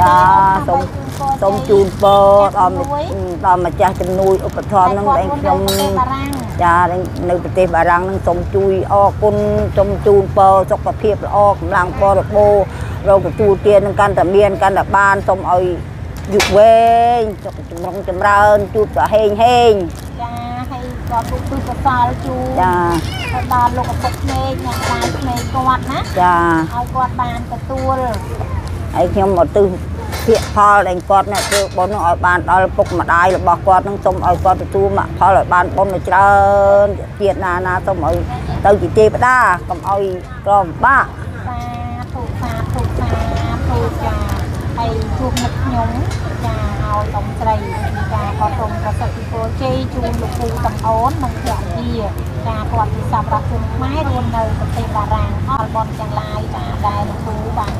ចាសូមសូមជូនពរដល់ដល់ម្ចាស់ជំនួយឧបត្ថម្ភនឹងដែលខ្ញុំបារាំងចានៅប្រទេសបារាំងនឹងសូមជួយអរគុណសូមជូនពរសុខភាពល្អកម្លាំងបរិបូរណ៍រោគទទួលទាននឹងកាន់តែមានកាន់តែបានសូមឲ្យយូរវែងសុខចម្រុងចម្រើនជួបតែហេងហេងចាហើយគាត់ពុកពុះកសលជូនចាទៅដល់លោកឪពុកក្មេកអ្នកក្លាយក្មេកគាត់ណាចាឲ្យគាត់បានទទួល ហើយខ្ញុំឧទ្ទិសភាកផលដែលគាត់អ្នកធ្វើបុណ្យនោះឲ្យបានដល់ពុកម្ដាយរបស់គាត់នឹងសូមឲ្យគាត់ទទួលមគ្គផលឲ្យបានបុណ្យឲ្យច្រើនជាតិណាណាសូមឲ្យទៅជាទេវតាកុំឲ្យក្រំបាក់សាធុសាធុសាធុចាហើយជួបនឹកខ្ញុំចាឲ្យអ៊ំស្រីចាក៏សូមប្រសិទ្ធពរជ័យជូនលោកគ្រូទាំងអូននិងភរិយាចាគាត់ជាសម្រាប់ជនខ្មែររួមនៅប្រទេសបារាំងអល់បនទាំងឡាយចាដែលលោកគ្រូបានធ្វើ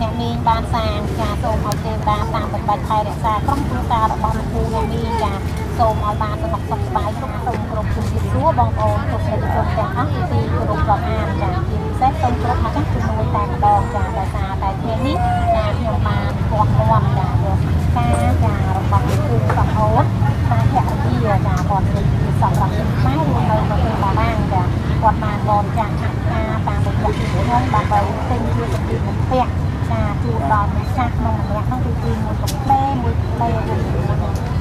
អ្នកនាងបានសាងចាសូមឲ្យទេវតាតាមបំបាច់ថែរក្សាក្រុមគ្រួសាររបស់លោកគ្រូអ្នកនាងចាសូមឲ្យបានសុខសុខសប្បាយគ្រប់សូមគ្រប់ជំរាបសួរបងប្អូនគ្រប់ប្រជាជនទាំងអស់ទីទីគោរពរាប់អានចាជាពិសេសសូមគ្រប់ម្ចាស់ជំនួយតែម្ដងចាដោយសារតែថ្ងៃនេះចាខ្ញុំបានពាន់លាន់ចាយកការចារបស់លោកគ្រូបងប្អូនតាមភរិយាចាគាត់មានជាសម្រាប់ជនខ្មែររួមនៅប្រទេសបារាំងចាគាត់បានបនចាក់ហាក់ការតាមរយៈខ្ញុំដើម្បីទិញជាសម្លៀកបំពាក់ចាជូនដល់ម្ចាស់ក្នុង ម្នាក់ហ្នឹងគឺទីមួយកំផ្លេមួយផ្លេមួយ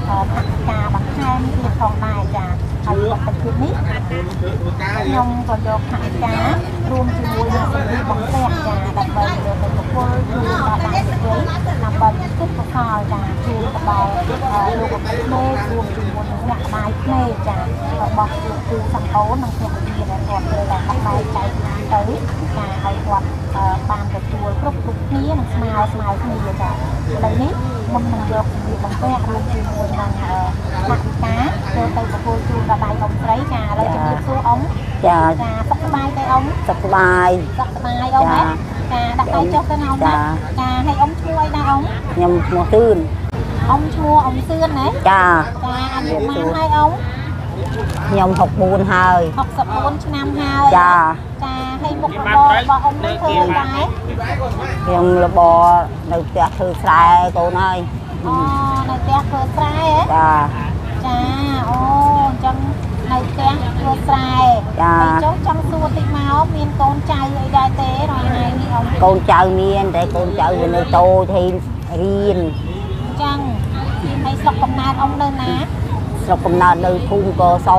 អឺថវិកាបន្ថែមទៀតផងដែរចាហើយបទពិសនេះខ្ញុំក៏យកថវិការួមជាមួយនឹងសម្លៀកបំពាក់ចាដើម្បីយកទៅប្រគល់ជូនដល់ដើមស្រីដើម្បីគិតប្រកលចាជូនទៅដល់អឺលោកឪពុកក្មេករួមជាមួយ នឹងអ្នកម្ដាយក្មេកចារបស់លោកគ្រូសង្កូននិងភរិយាដែលគាត់ធ្វើតែបាក់បែកចែកទៅចាឲ្យគាត់អឺបានទទួលគ្រប់គ្រប់គ្នានិងស្មើស្មើគ្នាចាឥឡូវនេះមុននឹងយកសម្លៀកបំពាក់រួមជាមួយនឹងអឺថវិកាចូលទៅប្រគល់ជូនដល់ដៃអ៊ំស្រីចាឥឡូវជំរាបសួរអ៊ំចាចាសុខសប្បាយទេអ៊ំសុខសប្បាយសុខសប្បាយអ៊ំណាចាដាក់ដៃចុះទៅណាអ៊ំណាចាហើយអ៊ំឈ្មោះអីណាអ៊ំខ្ញុំឈ្មោះទឿន អ៊ំឈ្មោះអ៊ំសឿនណាចាចាអាយុប៉ុន្មានហើយអ៊ំខ្ញុំ64ហើយ64ឆ្នាំហើយចាចាហើយមុខរបររបស់អ៊ំនឹងធ្វើអីដែរខ្ញុំរបរនៅផ្ទះធ្វើស្រែកូនហើយអូនៅផ្ទះធ្វើស្រែហ៎ចាចាអូអញ្ចឹងនៅផ្ទះធ្វើស្រែចាហើយចុះចង់សួរតិចមកមានកូនចៅអីដែរទេរាល់ថ្ងៃនេះអ៊ំកូនចៅមានតែកូនចៅវានៅតូចហើយរៀនអញ្ចឹងហើយ ស្រុកកំណើតអ៊ំនៅណាស្រុកកំណើតនៅភូមិកស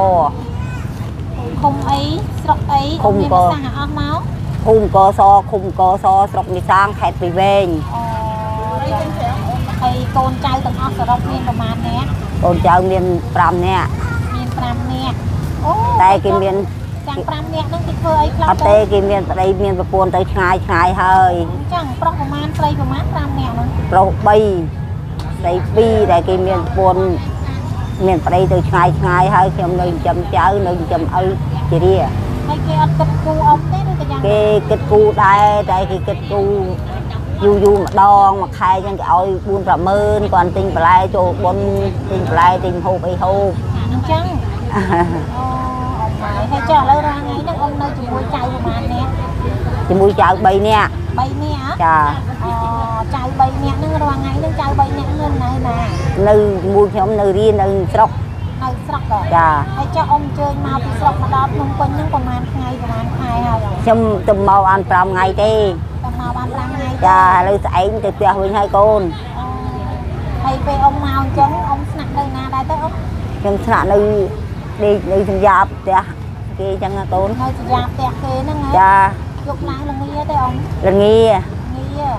ឃុំអីស្រុកអីឃុំមាកនប្រសាសន៍អស់មកភូមិកសឃុំកសស្រុកនិសាងខេត្តពីរវែងអូចឹងហើយកូនចៅទាំងអស់សរុបមានប្រមាណអ្នកកូនចៅមាន5នាក់មាន5នាក់អូតែគេមានទាំង5នាក់ហ្នឹងគេធ្វើអីខ្លះអត់ទេគេមានប្តីមានប្រពន្ធទៅឆ្ងាយឆ្ងាយហើយអញ្ចឹងប្រុសប្រមាណស្រីប្រមាណ5នាក់ហ្នឹងប្រុស3 ស្រី2ដែលគេមានប្រពន្ធមានប្តីទៅឆ្ងាយឆ្ងាយហើយខ្ញុំនៅចិញ្ចឹមចៅនៅចិញ្ចឹមឪជារាហើយគេអត់គិតគូអុំទេឬក៏យ៉ាងគេគិតគូដែរតែគេគិតគូយូរយូរម្ដងមួយខែចឹងគេឲ្យ4 50000គាត់ទិញបន្លែចូលបុណ្យទិញបន្លែទិញហូបអីហូបអញ្ចឹងអូអ៊ំហើយហើយចុះឥឡូវរាល់ថ្ងៃហ្នឹងអ៊ំនៅជាមួយចៅប្រមាណនាក់ជាមួយចៅ3នាក់3នាក់ហ៎ចាអូ ចៅ3នាក់ហ្នឹងរាល់ថ្ងៃហ្នឹងចៅ3នាក់ហ្នឹងនៅណានៅជាមួយខ្ញុំនៅរៀននៅស្រុកនៅស្រុកហ៎ចាហើយចុះអ៊ំអញ្ជើញមកពីស្រុកមកដល់ភ្នំពេញហ្នឹងប្រហែលថ្ងៃប្រហែលខែហើយអ៊ំខ្ញុំទៅមកបាន5ថ្ងៃទេតែមកបាន5ថ្ងៃទេចាឥឡូវស្អែកទៅផ្ទះវិញហើយកូនអូហើយពេលអ៊ំមកអញ្ចឹងអ៊ំស្នាក់នៅណាដែរទៅអ៊ំខ្ញុំស្នាក់នៅដេកនៅសញ្ញាផ្ទះគេចឹងណាកូននៅសញ្ញាផ្ទះគេហ្នឹងហ៎ចាយកឡើងល្ងាទេអ៊ំល្ងាងា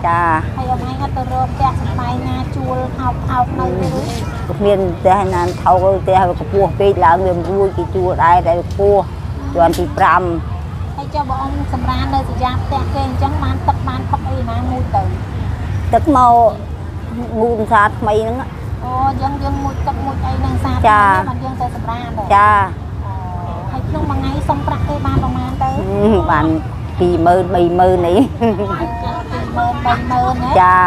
ចាហើយអ៊ំឯងអត់ទៅរកផ្ទះសំបាយណាជួលថោកថោកនៅទេឬគ្មានផ្ទះណាថោកទេផ្ទះវាខ្ពស់ពេកឡើងវាមិនរួចគេជួលដែរតែខ្ពស់ជាន់ទី5ហើយចុះបើអ៊ំសម្រាននៅសញ្ញាផ្ទះគេអញ្ចឹងបានទឹកបានផឹកអីណាមួយទៅទឹកមកងូនសាថ្មីហ្នឹងអូយើងយើងមួយទឹកមួយអីនឹងសាចាបានយើងទៅសម្រានទៅចាអូហើយក្នុងមួយថ្ងៃសុំប្រាក់គេបានប្រហែលទៅបាន20000 30000នេះ 20000 30000ណាចា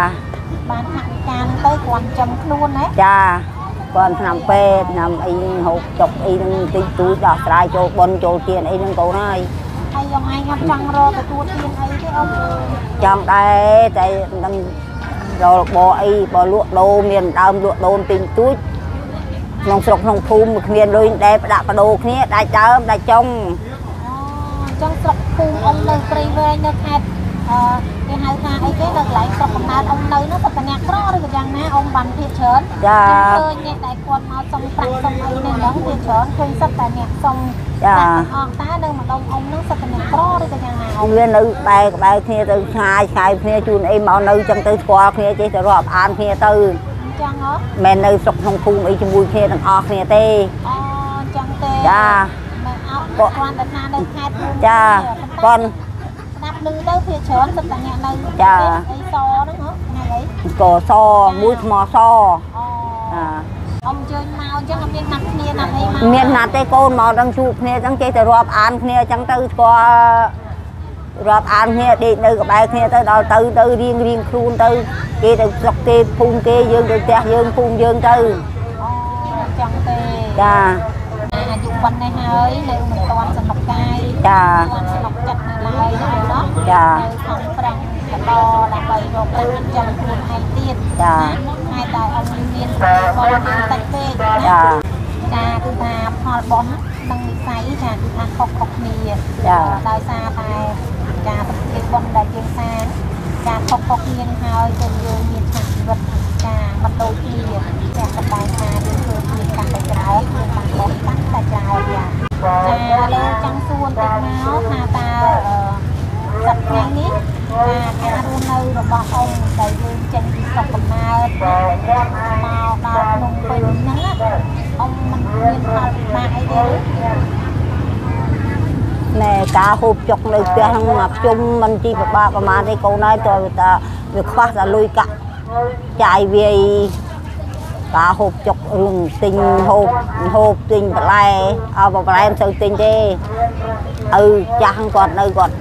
បានថវិកាហ្នឹងទៅគ្រាន់ចំខ្លួនណាចាគាត់ឆ្នាំពេទ្យឆ្នាំអីហូបចុកអីហ្នឹងតិចតួចដោះស្រាយចូលបនចូលទានអីហ្នឹងកូនហើយហើយយើងឯងអត់ចង់រកទទួលទានអីទេអ៊ំចង់ដែរតែនឹងរកបអីបើលក់ដូរមានដើមលក់ដូរទិញទួចក្នុងស្រុកក្នុងភូមិគ្មានលុយដែរផ្ដាក់បដូរគ្នាដាច់ដើមដាច់ចុងអូអញ្ចឹងស្រុកភូមិអ៊ំនៅព្រៃវែងនៅខេត្តអឺ គេហៅថាអីគេនៅកន្លែងស្រុកកំណើតអ៊ំនៅនោះសិតតែអ្នកក្រឬក៏យ៉ាងណាអ៊ំបានភាកច្រើនចាឃើញអ្នកដែលគាត់មកសុំប្រាក់សុំអីនេះហ្នឹងភាកច្រើនឃើញសិតតែអ្នកសុំចាប្រាក់ទាំងអស់តើនៅម្ដុំអ៊ំហ្នឹងសិតតែអ្នកក្រឬក៏យ៉ាងណាអ៊ំវានៅក្បែរក្បែរគ្នាទៅឆ្ងាយឆ្ងាយគ្នាជូនអីមកនៅចឹងទៅស្គាល់គ្នាចេះតែរាប់អានគ្នាទៅអញ្ចឹងហ៎មិននៅស្រុកក្នុងភូមិអីជាមួយគ្នាទាំងអស់គ្នាទេអូអញ្ចឹងទេចាមិនអត់គាត់គាត់តែថានៅខេត្តភូមិចាគាត់ ស្ដាប់ឮទៅភាកច្រើនសិតតែអ្នកនៅចាអីសហ្នឹងហ៎ថ្ងៃអីកសមួយថ្មសអូអាអ៊ំជើញមកអញ្ចឹងអត់មានណាត់គ្នាណាត់អីមកមានណាត់ទេកូនមកដល់ជួបគ្នាចឹងចេះតែរាប់អានគ្នាចឹងទៅស្គាល់រាប់អានគ្នាដេកនៅក្បែរគ្នាទៅដល់ទៅទៅរៀងរៀងខ្លួនទៅគេទៅស្រុកគេភូមិគេយើងទៅផ្ទះយើងភូមិយើងទៅអូអញ្ចឹងទេចាអា យុប៉ុណ្ណេះហើយនៅមិនទាន់សំណុកកាយចាសំណុកចិត្តនៅឡើយណាបងចាខំប្រឹងបន្តដើម្បីរកបានចិញ្ចឹមខ្លួនឯងទៀតចាហើយតែអង្គមានបងមានតិចពេកចាចាគឺថាផលបន់និងវិស័យចាគឺថាខុសខុសគ្នាចាដោយសារតែចាប្រធានបន់ដែលជាងសាចាខុសខុសគ្នាហើយទើបយើងមានជីវិតចាមិនដូចគ្នាចាកន្លែងណា ការហូបចុកនៅផ្ទះហ្នឹងមកជុំមិនជីពិបាកប្រហែលទេកូនហើយតើតាវាខ្វះតែលុយកាក់ចាយវាយការហូបចុករឿងទិញហូបហូបទិញបន្លែអើបន្លែមិនទៅទិញទេឪចាស់ហ្នឹងគាត់នៅគាត់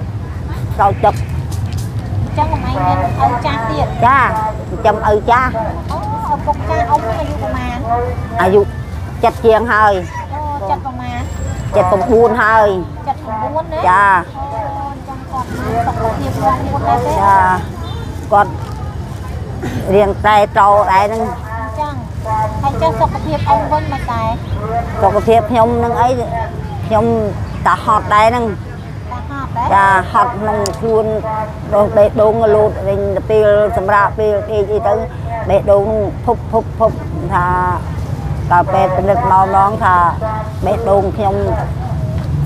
ស្រោចទឹកអញ្ចឹងកុំឯងមានឪចាស់ទៀតចាចិញ្ចឹមឪចាស់អូឪពុកចាស់អ៊ំអាយុប្រហែលអាយុចិត្តជាងហើយអូចិត្តប្រហែល79ហើយ79 ណាចាអូអញ្ចឹងគាត់មានសុខភាពល្អមួយដែរទេចាគាត់រៀងតែតោដែរហ្នឹងអញ្ចឹងហើយចឹងសុខភាពអ៊ំវិញមិនដែរសុខភាពខ្ញុំនឹងអីខ្ញុំតាហត់ដែរហ្នឹងតាហត់ដែរចាហត់ក្នុងខ្លួនដោះបេះដូងលោតវិញទៅពេលសម្រាប់ពេលអីអីទៅបេះដូងភុបភុបភុបថាតើពេទ្យពិនិត្យមកម្ដងថាបេះដូងខ្ញុំ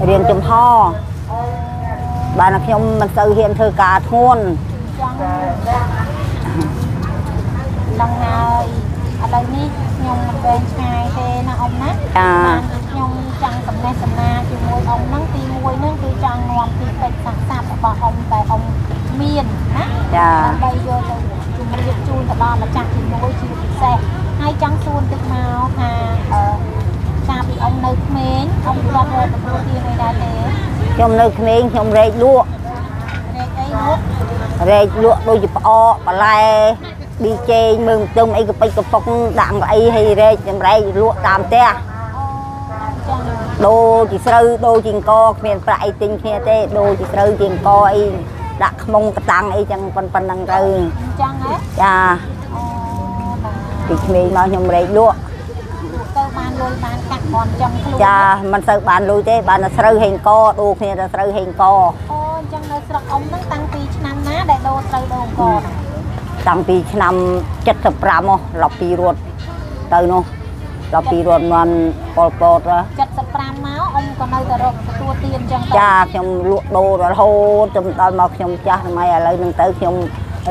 រៀងចំហបានតែខ្ញុំមិនសូវហ៊ានធ្វើការធ្ងន់អញ្ចឹងដល់ហើយឥឡូវនេះខ្ញុំមិនវែងឆ្ងាយទេណាអ៊ំណាចាបានខ្ញុំចង់សំណេះសំណាលជាមួយអ៊ំហ្នឹងទី1ហ្នឹងគឺចង់នាំពីពេជ្រសាស័ព្ទរបស់អ៊ំតែអ៊ំមានណាចាដើម្បីយកទៅជំរាបជូនទៅដល់ម្ចាស់ទី1ជាពិសេសហើយចង់សួរបន្តិចមកថាអឺ កាលពីអ៊ំនៅក្មេងអ៊ំធ្លាប់រកទទួលទានអីដែរទេខ្ញុំនៅក្មេងខ្ញុំរែកលក់រែកអីនោះរែកលក់ដូចជាផ្អកបន្លែប៊ីចេងមើងទុំអីកប៉ិចកប៉ុកដាក់កៅអីឲ្យរែកចម្រែកលក់តាមផ្ទះអូចឹងដូរជាស្រូវដូរជាអង្គគ្មានប្រាក់អីទិញគ្នាទេដូរជាស្រូវជាអង្គអីដាក់ខ្មុងកតាំងអីចឹងប៉ុណ្ប៉ុណ្ណឹងទៅអញ្ចឹងហ៎ចាអូណាពីក្មេងមកខ្ញុំរែកលក់ទៅបាន លុយបានកាក់គ្រាន់ចឹងខ្លួនចាមិនសូវបានលុយទេបានតែស្រូវហេងកដូរគ្នាតែស្រូវហេងកអូអញ្ចឹងនៅស្រុកអ៊ំហ្នឹងតាំងពីឆ្នាំណាដែលដូរត្រូវដូរអង្គហ្នឹងតាំងពីឆ្នាំ75មកឡប់ពីរត់ទៅនោះឡប់ពីរត់មិនប៉ុលពតហ៎75មកអ៊ំក៏នៅតែរកទទួលទានចឹងទៅចាខ្ញុំលក់ដូររហូតចំដល់មកខ្ញុំចាស់ហ្នឹងហើយឥឡូវហ្នឹងទៅខ្ញុំ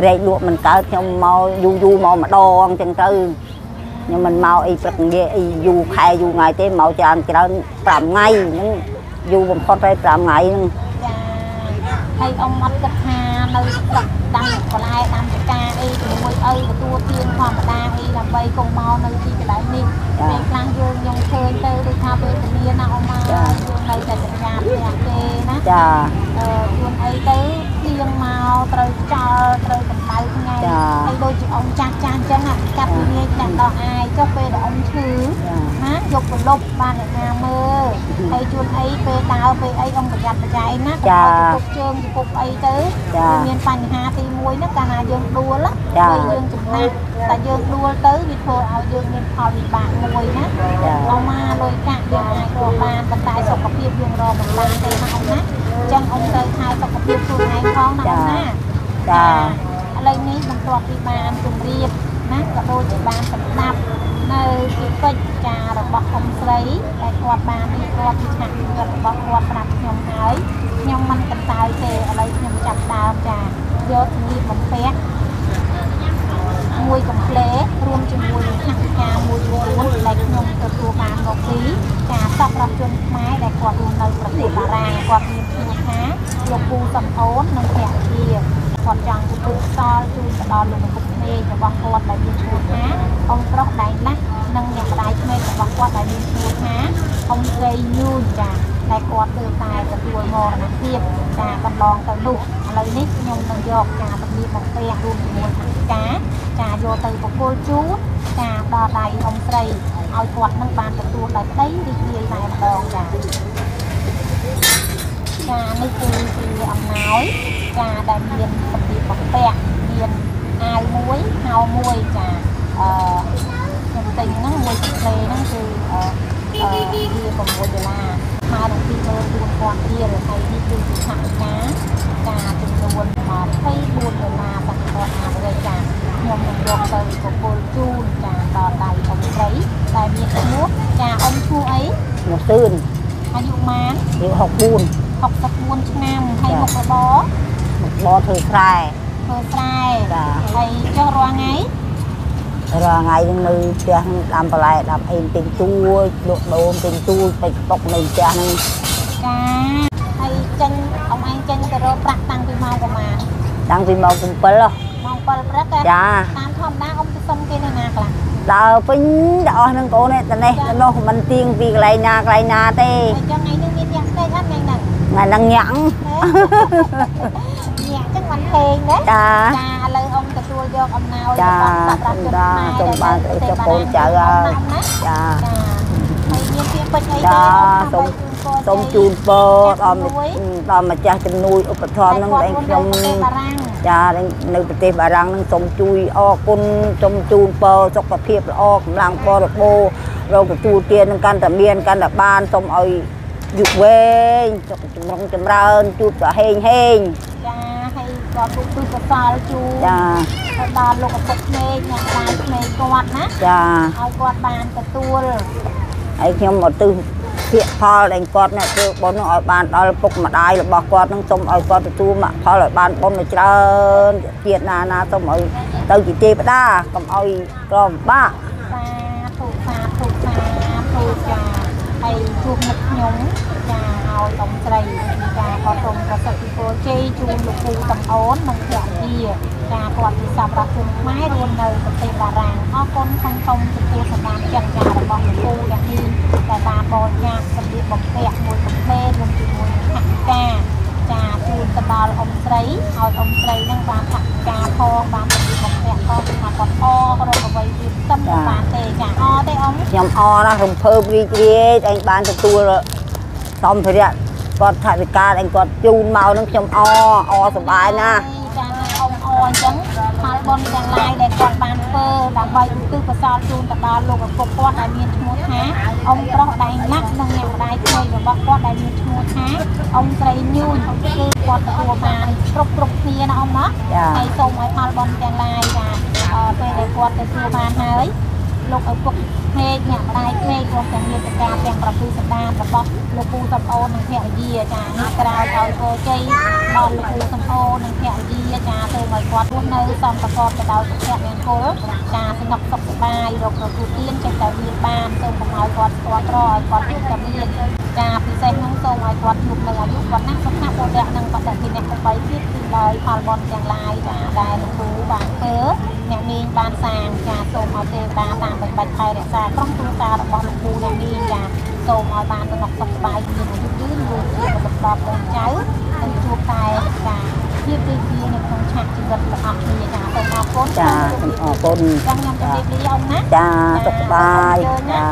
រែកលក់មិនកើតខ្ញុំមកយូរយូរមកម្ដងអញ្ចឹងទៅ ខ្ញុំមិនមកអីព្រឹកនិយាយអីយូរខែយូរថ្ងៃទេមកច្រើនច្រើន5ថ្ងៃហ្នឹងយូរបំផុតហើយ5ថ្ងៃហ្នឹងចាហើយអ៊ំអត់គិតថានៅស្រុកដាំបន្លែដាំចកាអីជាមួយឪទទួលទានធម្មតាអីដើម្បីកុំមកនៅទីកន្លែងនេះពេលខ្លះយើងខ្ញុំឃើញទៅដូចថាពេលវេលាណាអ៊ំមកយើងនៅតែសញ្ញាផ្ទះទេណាចាអឺជួនអីទៅ ទៀងមកត្រូវចោលត្រូវកម្ដៅថ្ងៃចាហើយដូចដូចជាអង្គចាស់ចាស់អញ្ចឹងកាត់ពីរាជដាក់ដល់អាយចុះពេលដែលអង្គឈឺចាណាយកប្រឡប់បានអ្នកណាមើលហើយជួនអីពេលដើរពេលអីអង្គប្រយ័ត្នប្រយែងណាកុំឲ្យជពុកជើងជពុកអីទៅវាមានបញ្ហាទី1ហ្នឹងកាលណាយើងដួលពេលយើងចំណាស់តែយើងដួលទៅវាធ្វើឲ្យយើងមានផលវិបាកមួយណាចាអស់មកលុយកាក់យើងអាចរកបានប៉ុន្តែសុខភាពយើងរកមិនបានទេណាអង្គណាអញ្ចឹងអង្គត្រូវថែសុខភាពខ្លួនឯងផងណាអង្គណាចាឥឡូវនេះបន្ទាប់ពីបានជម្រាបណាក៏ដូចជាបានសម្ដាប់នៅពីពេចចារបស់អ៊ំស្រីដែលគាត់បានរៀបរាប់ពីឆ្នាំជីវិតរបស់គាត់ប្រាប់ខ្ញុំហើយខ្ញុំមិនកន្តើយទេឥឡូវខ្ញុំចាប់ដើមចាយកជំនាញបំពាក់ មួយកំ pl េរួមជាមួយនឹងថវិកាមួយចំនួនដែលខ្ញុំទទួលបានមកពីការសពរដ្ឋជនខ្មែរដែលគាត់រស់នៅប្រទេសបារាំងគាត់មានឈ្មោះថាលោកពូសំអូននិងភរិយាគាត់ចង់ទទួលសល់ជូនទៅដល់លោកឪពុកក្មេងរបស់គាត់ដែលមានឈ្មោះថាអ៊ំប្រុសដៃណាស់និងអ្នកម្ដាយក្មេងរបស់គាត់ដែលមានឈ្មោះថាអ៊ំស្រីញូនចាដែលគាត់ទើបតែទទួលមរណភាពចាកន្លងទៅនោះឥឡូវនេះខ្ញុំនឹងយកការពលាមកពេះរួមជាមួយ ថវិកាចាយកទៅប្រគល់ជូនចាដល់ដៃអ៊ំស្រីឲ្យគាត់នឹងបានទទួលដោយក្តីរីករាយតែម្ដងចាចានេះគឺជាអំណោយចាដែលមានសម្ភារបំពាក់មានអាវមួយខោមួយចាអឺខ្ញុំទិញហ្នឹងមួយផ្លេហ្នឹងគឺអឺអឺវា6ដុល្លារ ស្មើនឹង24000រៀលហើយនេះគឺជាថវិកាចាចំនួន24ដុល្លារសហរដ្ឋអាមេរិកចាខ្ញុំនឹងយកទៅប្រគល់ជូនចាដល់ដៃអ៊ំស្រីដែលមានឈ្មោះចាអ៊ំឈ្មោះអីមកសឿនអាយុប៉ុន្មានវា64 64ឆ្នាំហើយមុខរបរបោធ្វើស្រែធ្វើស្រែចាហើយចុះរាល់ថ្ងៃ រាល់ថ្ងៃនឹងនៅផ្ទះនឹងដាំបន្លែដាំអីទិញទួចលក់ដូរទិញទួចពេកតុកនៅផ្ទះនឹងចាហើយចេញអមឯងចេញទៅរកប្រាក់តាំងពីម៉ោងប្រហែលតាំងពីម៉ោង7ហ៎ម៉ោង7ព្រឹកទេចាតាមធម្មតាអ៊ំទៅសុំគេនៅណាខ្លះដើរពេញដល់អស់នឹងកូននេះទៅនេះទៅនោះមិនទៀងពីកន្លែងណាកន្លែងណាទេហើយចឹងថ្ងៃនេះមានយ៉ាងផ្សេងអត់ថ្ងៃហ្នឹងថ្ងៃហ្នឹងញ៉ាំងញាក់ចឹងមិនពេងណាចាចាឥឡូវអ៊ំ ទទួលយកអំណោយចារបស់សម្រាប់ជនខ្មែរសូមបានទៅចុះកូនចៅហើយណាចាចាហើយមានពាក្យពេចន៍អីចាទេសូមសូមជូនពរដល់ដល់ម្ចាស់ជំនួយឧបត្ថម្ភនឹងដែលខ្ញុំបារាំងចានៅប្រទេសបារាំងនឹងសូមជួយអរគុណសូមជូនពរសុខភាពល្អកម្លាំងបរិបូរណ៍រកទទួលទាននឹងកាន់តែមានកាន់តែបានសូមឲ្យយុវវែងសុខចម្រុងចម្រើនជួបតែហេងហេងចាហើយក៏ពុកពុះកសលជូនចា ទៅដល់លោកឪពុកក្មេងអ្នកម្ដាយក្មេងគាត់ណាចាឲ្យគាត់បានទទួលហើយខ្ញុំមកទិសភាកផលដែលគាត់នេះធ្វើបុណ្យនឹងឲ្យបានដល់ពុកម្ដាយរបស់គាត់នឹងសូមឲ្យគាត់ទទួលមគ្គផលឲ្យបានបុណ្យឲ្យច្រើនជាតិណាណាសូមឲ្យទៅជាទេវតាកុំឲ្យក្រំបាក់សាធុសាធុសាធុចាហើយជួបមុខខ្ញុំចាឲ្យអ៊ំស្រី ចាក៏សូមប្រសិទ្ធពរជ័យជូនលោកពូតំអូននិងភរិយាចាគាត់ជាសម្រាប់ជនខ្មែររស់នៅប្រទេសបារាំងអរគុណខាងសូមទទួលសម្រាប់ចិត្តចារបស់លោកពូយ៉ាងនេះដែលបានបរិញ្ញាបសម្ភារបំពាក់មួយកំភ្លេរួមជាមួយនឹងថវិកាចាជូនទៅដល់អ៊ំស្រីឲ្យអ៊ំស្រីនឹងបានថវិកាផងបានសម្ភារបំពាក់ផងថាគាត់អររកអ្វីទៀតសឹមបានទេចាអរទេអ៊ំខ្ញុំអរណាស់រំភើបរីករាយដែលបានទទួលសម្ភារៈ គាត់ថវិកាដែលគាត់ជូនមកនឹងខ្ញុំអរអរសប្បាយណាស់ចាអ៊ំអរអញ្ចឹងផលបុណ្យទាំងឡាយដែលគាត់បានធ្វើដើម្បីឧទ្ទិសកុសលជូនទៅដល់លោកឪពុកគាត់ដែលមានឈ្មោះថាអ៊ំប្រុសដៃណាក់និងអ្នកម្ដាយក្មេងរបស់គាត់ដែលមានឈ្មោះថាអ៊ំស្រីញូនគឺគាត់ទទួលបានគ្រប់គ្រប់គ្នាណាអ៊ំណាចាហើយសូមឲ្យផលបុណ្យទាំងឡាយចាអឺពេលដែលគាត់ទទួលបានហើយ លោកឪពុកក្មេកអ្នកម្ដាយក្មេករួមទាំងមានប្រការទាំង7សន្តានរបស់លោកពូសំអូននិងភរិយាចានេះក្រោយឲ្យពរជ័យដល់លោកពូសំអូននិងភរិយាចាសូមឲ្យគាត់រស់នៅសំប្រកបទៅដោយសុភមង្គលចាសំណុកសុខសប្បាយរកទទួលទានចេះតែមានបានសូមកុំឲ្យគាត់ស្គាល់ក្រឲ្យគាត់ជួបតែមានចាពិសេសនោះសូមឲ្យគាត់ជួបនៅអាយុវណ្ណៈសុខៈពលៈនិងបដិทิនៈបីទៀតគឺដោយផលបុណ្យទាំងឡាយចាដែលលោកពូបានធ្វើ អ្នកនាងបានសាងចាសូមឲ្យទេវតាតាមបីបាច់ថែរក្សាក្រុមគ្រួសាររបស់លោកពូអ្នកនាងចាសូមឲ្យបានសំណុកសុខសប្បាយមានអាយុយឺនយូរជាបន្តទៅចៅនិងជួបតែចាភាពភាពរីករាយនៅក្នុងឆាកជីវិតរបស់អស់គ្នាចាសូមអរគុណចាសូមអរគុណចាំខ្ញុំជម្រាបលាអង្គណាចាសុខសប្បាយចា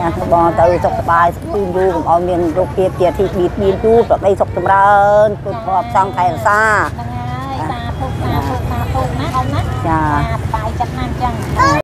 ចាទៅបងទៅសុខសប្បាយសុខពីយូរកុំឲ្យមានរោគភាពជាទីបៀតបៀនយូរប្រដីសុខចម្រើនពុទ្ធបសង្ឃថែរក្សាហ្នឹងហើយសាធុសាធុសាធុណាអង្គណា ចាសប្បាយចិត្តណាស់អញ្ចឹង